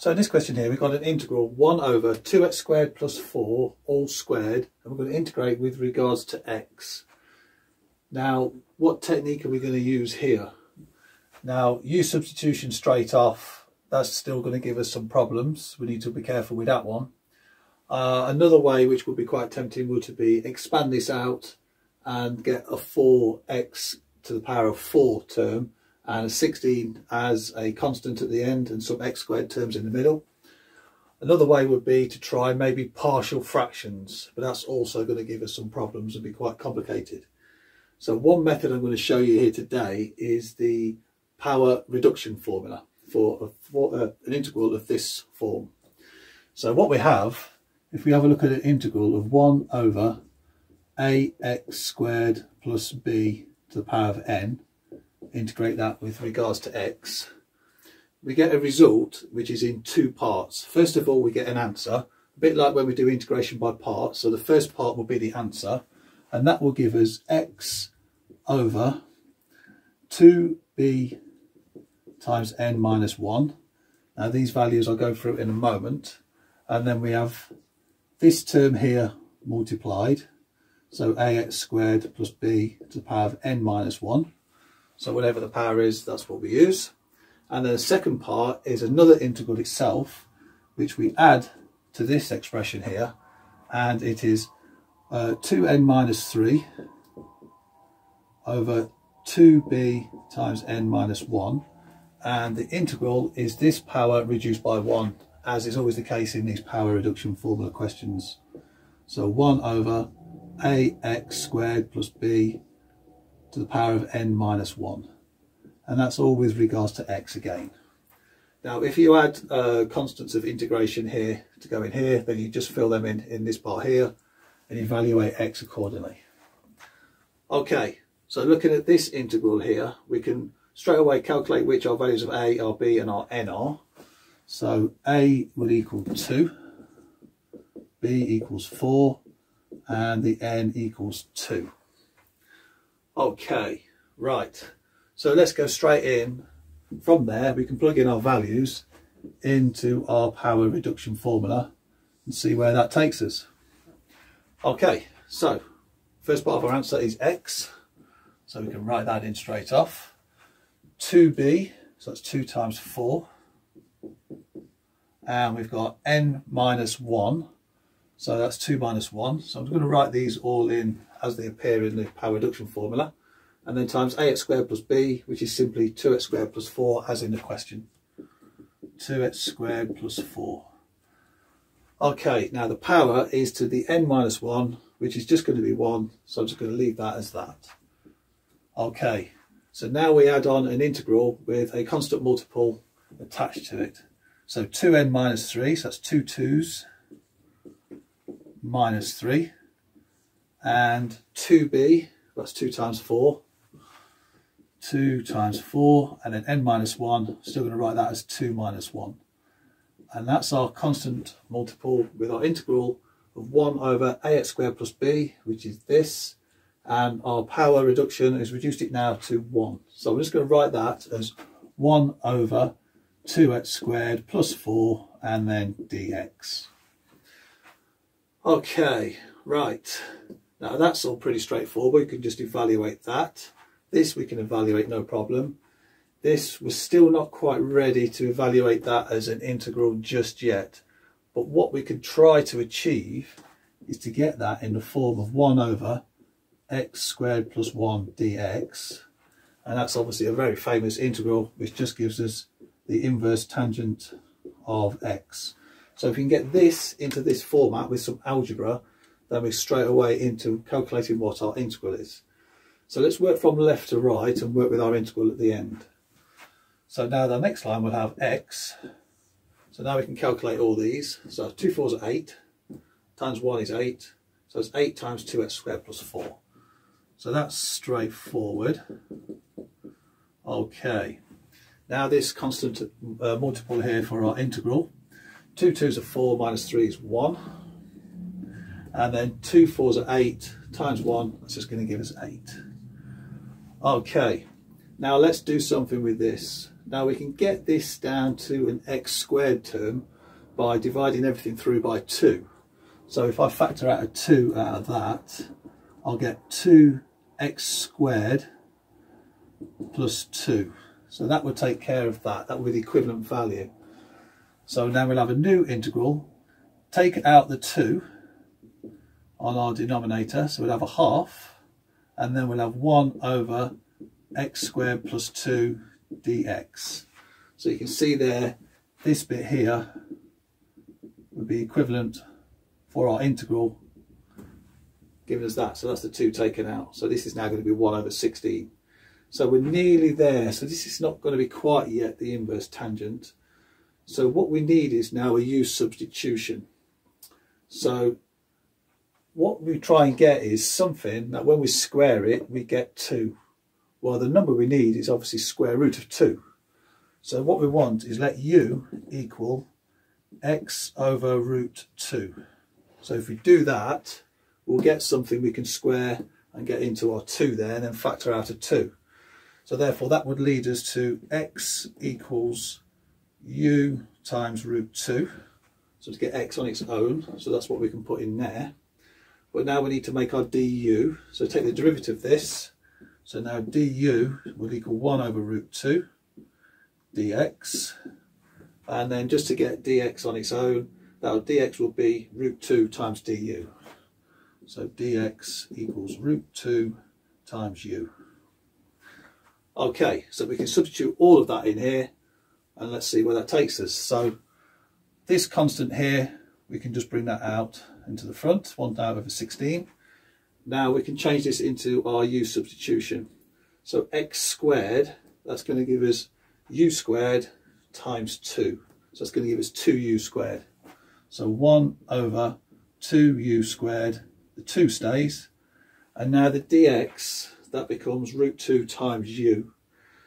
So in this question here, we've got an integral 1 over 2x squared plus 4 all squared, and we're going to integrate with regards to x. Now, what technique are we going to use here? Now, use substitution straight off. That's still going to give us some problems. We need to be careful with that one. Uh, another way, which would be quite tempting, would be expand this out and get a 4x to the power of 4 term and a 16 as a constant at the end and some x squared terms in the middle. Another way would be to try maybe partial fractions, but that's also going to give us some problems and be quite complicated. So one method I'm going to show you here today is the power reduction formula for, a, for a, an integral of this form. So what we have, if we have a look at an integral of 1 over ax squared plus b to the power of n, integrate that with regards to x, we get a result which is in two parts. First of all, we get an answer, a bit like when we do integration by parts. So the first part will be the answer, and that will give us x over 2b times n minus 1. Now these values I'll go through in a moment. And then we have this term here multiplied. So ax squared plus b to the power of n minus 1. So whatever the power is, that's what we use. And then the second part is another integral itself, which we add to this expression here. And it is uh, 2n minus 3 over 2b times n minus 1. And the integral is this power reduced by 1, as is always the case in these power reduction formula questions. So 1 over ax squared plus b to the power of n minus 1. And that's all with regards to x again. Now, if you add uh, constants of integration here to go in here, then you just fill them in in this part here and evaluate x accordingly. Okay, so looking at this integral here, we can straight away calculate which our values of a, our b and our n are. So a will equal 2, b equals 4, and the n equals 2. Okay, right. So let's go straight in. From there, we can plug in our values into our power reduction formula and see where that takes us. Okay, so first part of our answer is x. So we can write that in straight off. 2b, so that's 2 times 4. And we've got n minus 1, so that's 2 minus 1. So I'm going to write these all in as they appear in the power reduction formula. And then times ax squared plus b, which is simply 2x squared plus 4, as in the question. 2x squared plus 4. Okay, now the power is to the n minus 1, which is just going to be 1, so I'm just going to leave that as that. Okay, so now we add on an integral with a constant multiple attached to it. So 2n minus 3, so that's two 2's minus 3 and 2b, that's 2 times 4, 2 times 4 and then n minus 1, still going to write that as 2 minus 1. And that's our constant multiple with our integral of 1 over ax squared plus b, which is this, and our power reduction has reduced it now to 1. So I'm just going to write that as 1 over 2x squared plus 4 and then dx. Okay, right. Now that's all pretty straightforward. We can just evaluate that. This we can evaluate no problem. This was still not quite ready to evaluate that as an integral just yet. But what we could try to achieve is to get that in the form of 1 over x squared plus 1 dx. And that's obviously a very famous integral which just gives us the inverse tangent of x. So if we can get this into this format with some algebra, then we're straight away into calculating what our integral is. So let's work from left to right and work with our integral at the end. So now the next line will have x. So now we can calculate all these. So 2 fours are 8, times 1 is 8. So it's 8 times 2x squared plus 4. So that's straightforward. Okay. Now this constant uh, multiple here for our integral. 2 2's are 4 minus 3 is 1. And then two fours are 8 times 1, that's just going to give us 8. Okay, now let's do something with this. Now we can get this down to an x squared term by dividing everything through by 2. So if I factor out a 2 out of that, I'll get 2x squared plus 2. So that would take care of that. That would be the equivalent value. So now we'll have a new integral. Take out the 2 on our denominator. So we'll have a half. And then we'll have 1 over x squared plus 2 dx. So you can see there, this bit here would be equivalent for our integral giving us that. So that's the 2 taken out. So this is now going to be 1 over 16. So we're nearly there. So this is not going to be quite yet the inverse tangent. So what we need is now a u substitution. So what we try and get is something that when we square it, we get 2. Well, the number we need is obviously square root of 2. So what we want is let u equal x over root 2. So if we do that, we'll get something we can square and get into our 2 there and then factor out a 2. So therefore that would lead us to x equals u times root 2. So to get x on its own, so that's what we can put in there. But now we need to make our du. So take the derivative of this. So now du will equal 1 over root 2 dx. And then just to get dx on its own, that dx will be root 2 times du. So dx equals root 2 times u. Okay, so we can substitute all of that in here and let's see where that takes us. So this constant here, we can just bring that out into the front, 1 down over 16. Now we can change this into our u substitution. So x squared, that's going to give us u squared times 2. So that's going to give us 2u squared. So 1 over 2u squared, the 2 stays. And now the dx, that becomes root 2 times u.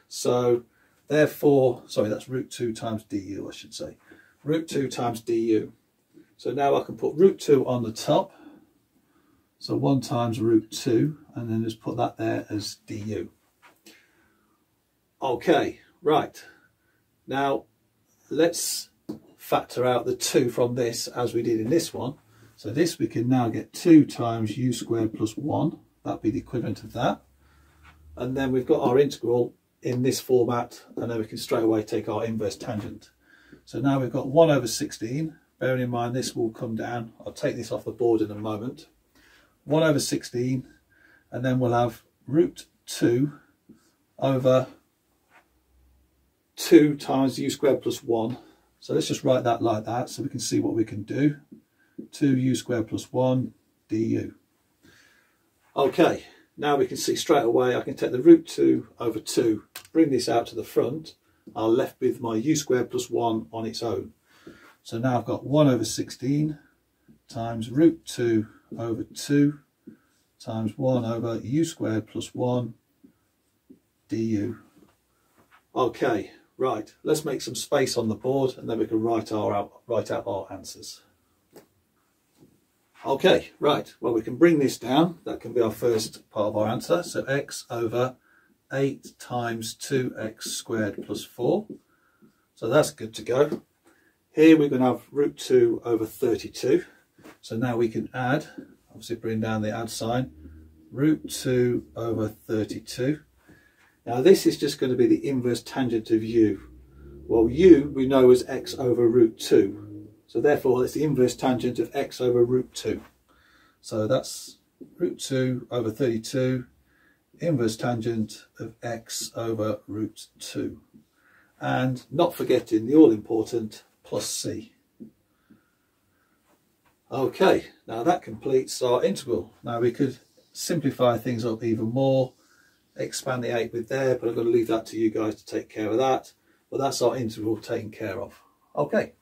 So therefore, sorry, that's root 2 times du, I should say. Root 2 times du. So now I can put root 2 on the top. So 1 times root 2, and then just put that there as du. Okay, right. Now, let's factor out the 2 from this as we did in this one. So this we can now get 2 times u squared plus 1. That'd be the equivalent of that and then we've got our integral in this format and then we can straight away take our inverse tangent. So now we've got 1 over 16, bearing in mind this will come down, I'll take this off the board in a moment, 1 over 16 and then we'll have root 2 over 2 times u squared plus 1. So let's just write that like that so we can see what we can do. 2u squared plus 1 du. Okay, now we can see straight away I can take the root 2 over 2, bring this out to the front. I'm left with my u squared plus 1 on its own. So now I've got 1 over 16 times root 2 over 2 times 1 over u squared plus 1 du. Okay, right, let's make some space on the board and then we can write, our, write out our answers. Okay, right, well we can bring this down. That can be our first part of our answer. So x over 8 times 2x squared plus 4. So that's good to go. Here we're going to have root 2 over 32. So now we can add, obviously bring down the add sign, root 2 over 32. Now this is just going to be the inverse tangent of u. Well u we know is x over root 2. So therefore it's the inverse tangent of x over root 2. So that's root 2 over 32, inverse tangent of x over root 2. And not forgetting the all-important plus c. Okay, now that completes our integral. Now we could simplify things up even more, expand the 8 with there, but I'm going to leave that to you guys to take care of that. But that's our integral taken care of. Okay.